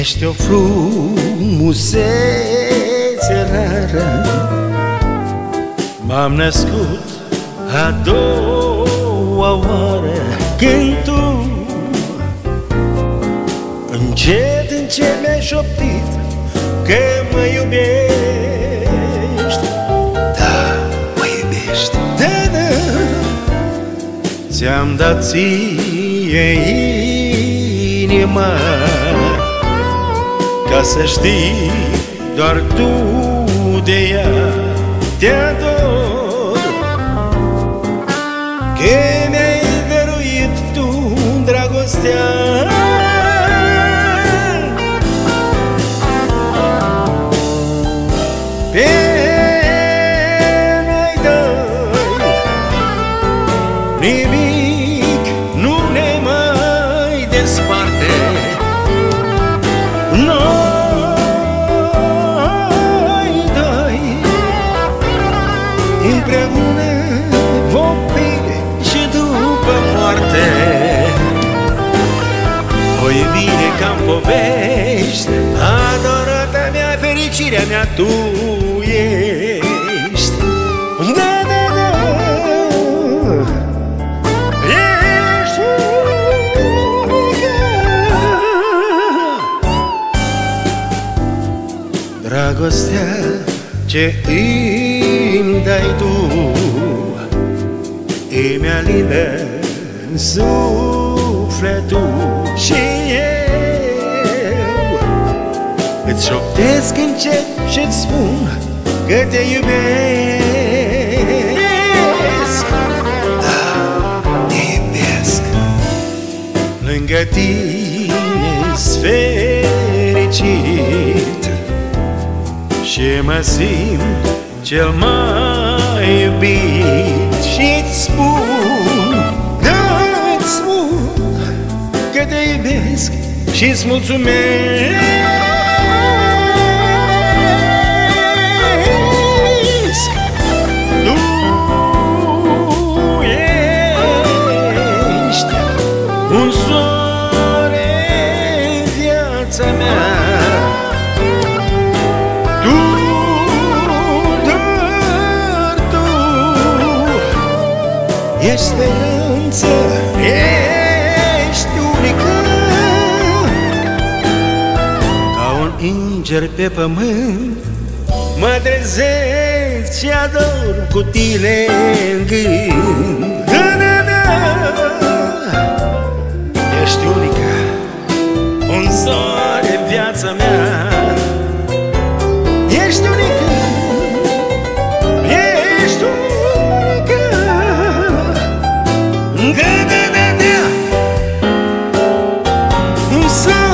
Ești o frumusețe rară M-am născut a doua oară Când tu Încet, încet mi-ai șoptit Că mă iubești. Da, mă iubești. Da, da. Ți-am dat ție inima Ca să știi doar tu de ea te ador. Că mi-ai dăruit tu dragostea. Pe Împreună vom fi și după moarte. O iubire ca în povești Adorata mea, fericirea mea, tu ești. Da, da, da. Ești unica Dragostea ce îmi dai tu. Îmi alină sufletul Și eu. Îți șoptesc încet și-ți spun Că te iubesc. Da, te iubesc. Lângă tine-s fericit Și mă simt cel mai iubit Și-ți spun, da-ți spun Că te iubesc și-ți mulțumesc speranță, ești unică Ca un înger pe pământ Mă trezesc și ador cu tine în gând. Da, da, da Ești unica Un soare în viața mea. Ești unica listen.